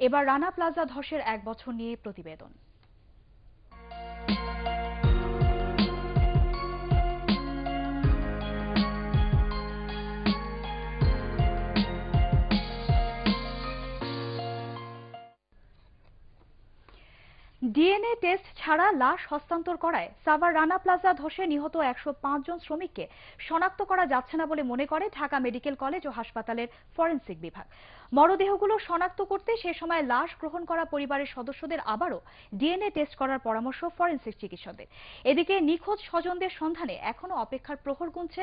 এবার রানা প্লাজা ধসের এক বছর নিয়ে প্রতিবেদন। ডিএনএ টেস্ট ছাড়া লাশ হস্তান্তর করায় সাভার রানা প্লাজা ধসে নিহত একশো পাঁচ জন শ্রমিককে শনাক্ত করা যাচ্ছে না বলে মনে করে ঢাকা মেডিকেল কলেজ ও হাসপাতালের ফরেন্সিক বিভাগ। মরদেহগুলো শনাক্ত করতে সে সময় লাশ গ্রহণ করা পরিবারের সদস্যদের আবারও ডিএনএ টেস্ট করার পরামর্শ ফরেন্সিক চিকিৎসকদের। এদিকে নিখোঁজ স্বজনদের সন্ধানে এখনও অপেক্ষার প্রহর গুনছে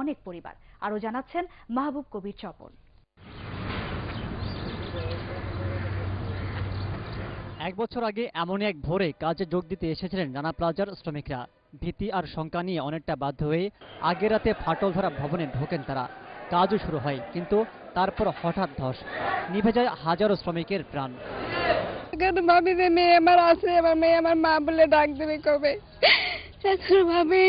অনেক পরিবার। আরও জানাচ্ছেন মাহবুব কবির চপল। এক বছর আগে এমন এক ভোরে কাজে যোগ দিতে এসেছিলেন রানা প্লাজার শ্রমিকরা। ভীতি আর শঙ্কা নিয়ে অনেকটা বাধ্য হয়ে আগের রাতে ফাটল ধরা ভবনে ঢোকেন তারা। কাজও শুরু হয়, কিন্তু তারপর হঠাৎ ধস। নিভে যায় হাজারো শ্রমিকের প্রাণ। ভাবি যে মেয়ে আমার আছে আমার মেয়ে আমার মা বলে ডাক দেবে কবে? ভাবি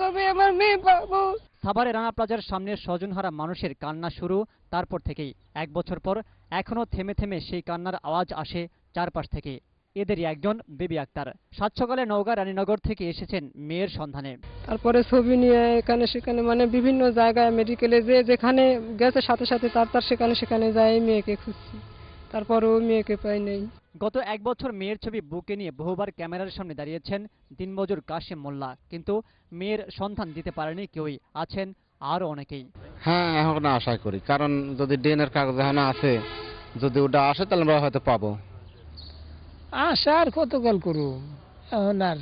কবে আমার মেয়ে পাবো? সাভারে রানা প্লাজার সামনে স্বজনহারা মানুষের কান্না শুরু। তারপর থেকেই, এক বছর পর এখনও থেমে থেমে সেই কান্নার আওয়াজ আসে চারপাশ থেকে। এদেরই একজন বেবি আক্তার। সাত সকালে নওগাঁ রানীনগর থেকে এসেছেন মেয়ের সন্ধানে। তারপরে ছবি নিয়ে এখানে সেখানে মানে বিভিন্ন জায়গায় মেডিকেলে যে যেখানে গেছে, সাথে সাথে তার তার সেখানে সেখানে যায় মেয়েকে খুঁজছি। তারপরেও মেয়েকে পাই নাই। গত এক বছর মেয়ের ছবি বুকে নিয়ে বহুবার ক্যামেরার সামনে দাঁড়িয়েছেন দিনমজুর কাশেম মোল্লা কিন্তু মেয়ের সন্ধান দিতে পারেনি কেউই আছেন আরও অনেকেই। হ্যাঁ এখন আশা করি কারণ যদি ডেনের কাগজ এখন আছে যদি ওটা আসে তাহলে আমরা হয়তো পাবো। আশা আর কতকাল করু এখন আর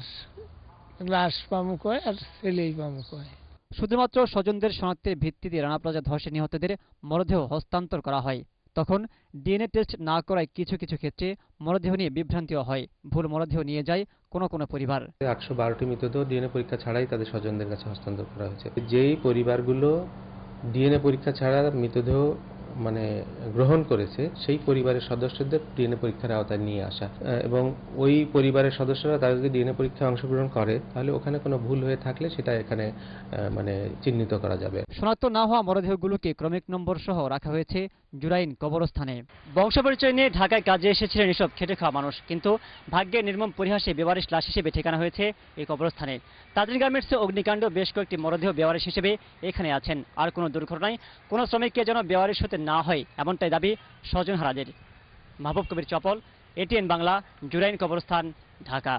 লাশ পামু কয় আর ছেলেই পামু কয়। শুধুমাত্র স্বজনদের শনাক্তের ভিত্তিতে রানা প্লাজা ধসে নিহতদের মরদেহ হস্তান্তর করা হয়। তখন ডিএনএ টেস্ট না করায় কিছু কিছু ক্ষেত্রে মরদেহ নিয়ে বিভ্রান্তিও হয়। ভুল মরদেহ নিয়ে যায় কোনো কোনো পরিবার। একশো বারোটি মৃতদেহ ডিএনএ পরীক্ষা ছাড়াই তাদের স্বজনদের কাছে হস্তান্তর করা হয়েছে। যেই পরিবারগুলো ডিএনএ পরীক্ষা ছাড়া মৃতদেহ মানে গ্রহণ করেছে সেই পরিবারের সদস্যদের ডিএনএ পরীক্ষার আওতায় নিয়ে আসা। এবং ওই পরিবারের সদস্যরা তারা যদি ডিএনএ পরীক্ষায় অংশগ্রহণ করে তাহলে ওখানে কোনো ভুল হয়ে থাকলে সেটা এখানে মানে চিহ্নিত করা যাবে। শনাক্ত না হওয়া মরদেহগুলোকে ক্রমিক নম্বর সহ রাখা হয়েছে জুরাইন কবরস্থানে। বংশ পরিচয় নিয়ে ঢাকায় কাজে এসেছিলেন এসব খেটে খাওয়া মানুষ কিন্তু ভাগ্যের নির্মম পরিহাসে বেবারিশ লাশ হিসেবে ঠিকানা হয়েছে এই কবরস্থানে। তাদের গার্মেন্টসে অগ্নিকাণ্ড বেশ কয়েকটি মরদেহ বেওয়ারিশ হিসেবে এখানে আছেন। আর কোনো দুর্ঘটনায় কোনো শ্রমিককে যেন বেওয়ারিশ হতে না হয় এমনটাই দাবি স্বজনহারাদের মাহবুব কবির চপল এটিএন বাংলা জুরাইন কবরস্থান ঢাকা।